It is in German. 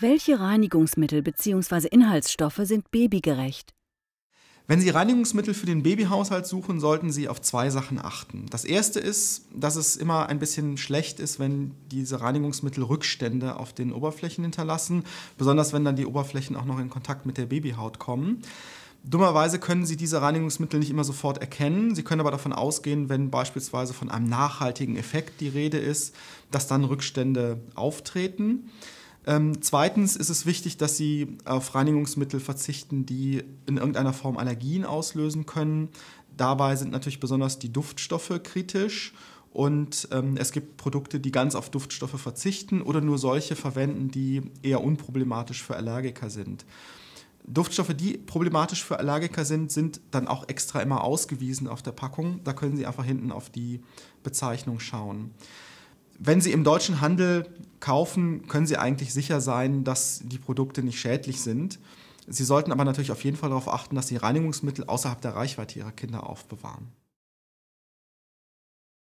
Welche Reinigungsmittel bzw. Inhaltsstoffe sind babygerecht? Wenn Sie Reinigungsmittel für den Babyhaushalt suchen, sollten Sie auf zwei Sachen achten. Das erste ist, dass es immer ein bisschen schlecht ist, wenn diese Reinigungsmittel Rückstände auf den Oberflächen hinterlassen, besonders wenn dann die Oberflächen auch noch in Kontakt mit der Babyhaut kommen. Dummerweise können Sie diese Reinigungsmittel nicht immer sofort erkennen. Sie können aber davon ausgehen, wenn beispielsweise von einem nachhaltigen Effekt die Rede ist, dass dann Rückstände auftreten. Ähm, zweitens ist es wichtig, dass Sie auf Reinigungsmittel verzichten, die in irgendeiner Form Allergien auslösen können. Dabei sind natürlich besonders die Duftstoffe kritisch. Und ähm, es gibt Produkte, die ganz auf Duftstoffe verzichten oder nur solche verwenden, die eher unproblematisch für Allergiker sind. Duftstoffe, die problematisch für Allergiker sind, sind dann auch extra immer ausgewiesen auf der Packung. Da können Sie einfach hinten auf die Bezeichnung schauen. Wenn Sie im deutschen Handel kaufen, können Sie eigentlich sicher sein, dass die Produkte nicht schädlich sind. Sie sollten aber natürlich auf jeden Fall darauf achten, dass Sie Reinigungsmittel außerhalb der Reichweite Ihrer Kinder aufbewahren.